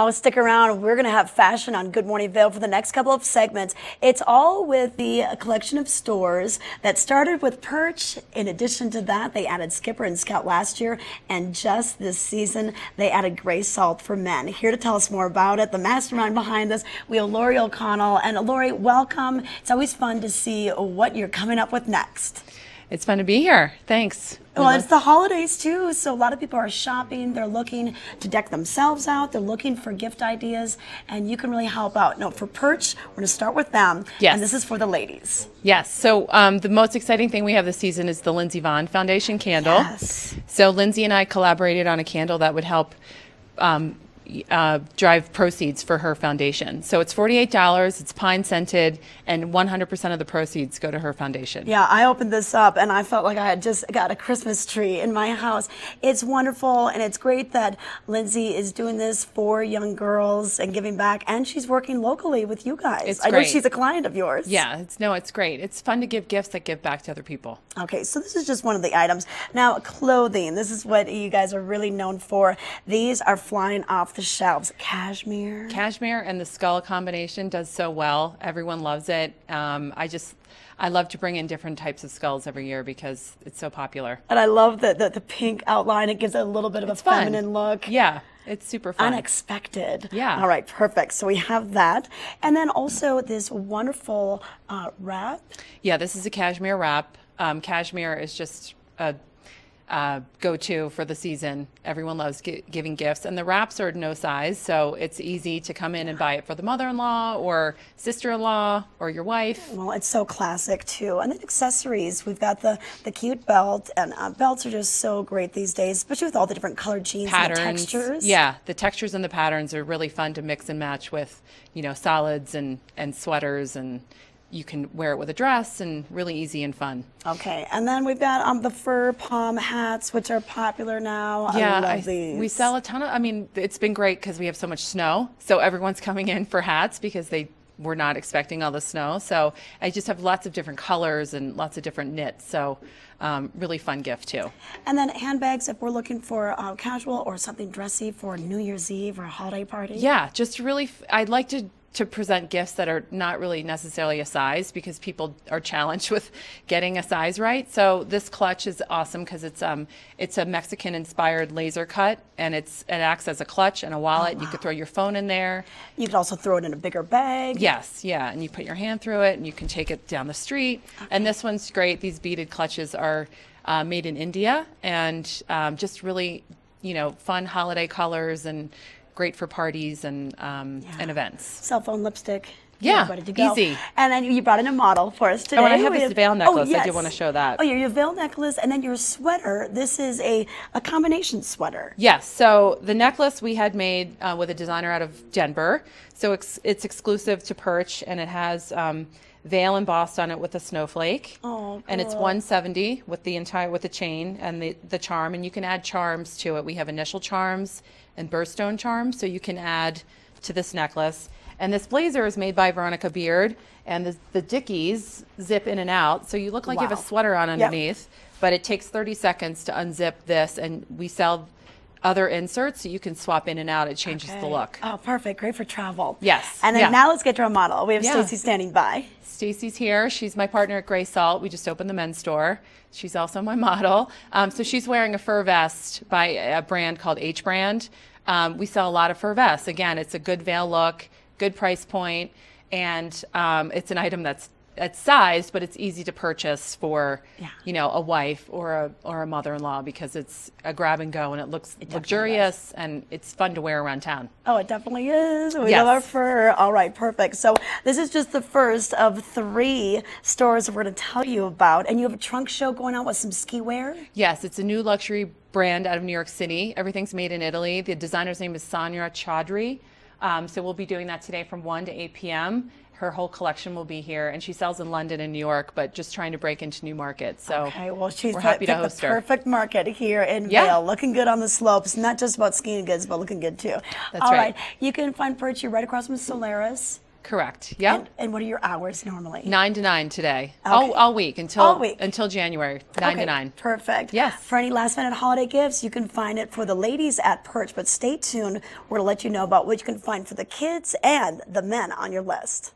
Oh, stick around. We're going to have fashion on Good Morning Vail for the next couple of segments. It's all with the uh, collection of stores that started with Perch. In addition to that, they added Skipper and Scout last year, and just this season, they added Gray Salt for men. Here to tell us more about it, the mastermind behind this, we have Laurie O'Connel. And Laurie, welcome. It's always fun to see what you're coming up with next. It's fun to be here. Thanks. Well, it's the holidays too, so a lot of people are shopping. They're looking to deck themselves out. They're looking for gift ideas, and you can really help out. No, for Perch, we're going to start with them. Yes. And this is for the ladies. Yes. So um, the most exciting thing we have this season is the Lindsey Vonn Foundation candle. Yes. So Lindsey and I collaborated on a candle that would help um, uh, drive proceeds for her foundation. So it's $48, it's pine scented, and 100% of the proceeds go to her foundation. Yeah, I opened this up and I felt like I had just got a Christmas tree in my house. It's wonderful and it's great that Lindsey is doing this for young girls and giving back, and she's working locally with you guys. It's I know she's a client of yours. Yeah, it's no, it's great. It's fun to give gifts that give back to other people. Okay, so this is just one of the items. Now, clothing. This is what you guys are really known for. These are flying off the shelves. Cashmere. Cashmere and the skull combination does so well. Everyone loves it. Um, I just, I love to bring in different types of skulls every year because it's so popular. And I love the, the, the pink outline. It gives it a little bit of It's a fun. feminine look. Yeah, it's super fun. Unexpected. Yeah. All right, perfect. So we have that. And then also this wonderful uh, wrap. Yeah, this is a cashmere wrap. Um, cashmere is just a uh, go-to for the season. Everyone loves gi- giving gifts, and the wraps are no size, so it's easy to come in and buy it for the mother-in-law or sister-in-law or your wife. Well, it's so classic too. And then accessories. We've got the, the cute belt, and uh, belts are just so great these days, especially with all the different colored jeans and the Patterns, textures. yeah, the textures and the patterns are really fun to mix and match with, you know, solids and and sweaters, and you can wear it with a dress, and really easy and fun. Okay, and then we've got um, the fur pom hats, which are popular now. I Yeah, love I- these. we sell a ton of. I mean, it's been great because we have so much snow. So everyone's coming in for hats because they were not expecting all the snow. So I just have lots of different colors and lots of different knits. So um, really fun gift too. And then handbags, if we're looking for uh, casual or something dressy for New Year's Eve or a holiday party. Yeah, just really. f- I'd like to to present gifts that are not really necessarily a size because people are challenged with getting a size right. So this clutch is awesome because it's um it's a Mexican inspired laser cut and it's it acts as a clutch and a wallet. You could throw your phone in there. You could also throw it in a bigger bag. Yes, yeah, and you put your hand through it, and you can take it down the street. And this one's great. These beaded clutches are uh, made in India, and um, just really, you know, fun holiday colors and great for parties and um, and events. Cell phone lipstick. Yeah, easy. And then you brought in a model for us today. Oh, and I have this Vail necklace. I yes. did want to show that. Oh, yeah, your Vail necklace, and then your sweater. This is a, a combination sweater. Yes. So the necklace we had made uh, with a designer out of Denver. So it's, it's exclusive to Perch, and it has um, Vail embossed on it with a snowflake. Oh, And it's 170 with the entire with the chain and the the charm, and you can add charms to it. We have initial charms and birthstone charms, so you can add to this necklace. And this blazer is made by Veronica Beard, and the, the dickies zip in and out, so you look like you have a sweater on underneath. But it takes 30 seconds to unzip this, and we sell other inserts so you can swap in and out. It changes the look. Oh, perfect. Great for travel. Yes. And then Yeah. now let's get to our model. We have Yeah. Stacy standing by. Stacy's here. She's my partner at Gray Salt. We just opened the men's store. She's also my model. Um, so she's wearing a fur vest by a brand called H Brand. Um, we sell a lot of fur vests. Again, it's a good Vail look, good price point, and um, it's an item that's it's sized, but it's easy to purchase for Yeah. you know a wife or a or a mother-in-law because it's a grab and go and it looks definitely luxurious and it's fun to wear around town. Oh, it definitely is. We Yes. love our fur. All right, perfect. So this is just the first of three stores we're going to tell you about. And you have a trunk show going on with some ski wear. Yes, it's a new luxury brand out of New York City. Everything's made in Italy. The designer's name is Sonia Chaudhry. Um, so we'll be doing that today from 1 to 8 p.m. Her whole collection will be here, and she sells in London and New York, but just trying to break into new markets. So Okay, well, she's we're happy to host the her. perfect market here in Yeah. Vail. Looking good on the slopes. Not just about skiing goods, but looking good too. That's All right. You can find Perchy right across from Solaris. Correct. Yep. And, and what are your hours normally? Nine to nine today. All, all week until All week. until January. Nine Okay, to nine. Perfect. Yes. For any last minute holiday gifts, you can find it for the ladies at Perch. But stay tuned. We're going to let you know about what you can find for the kids and the men on your list.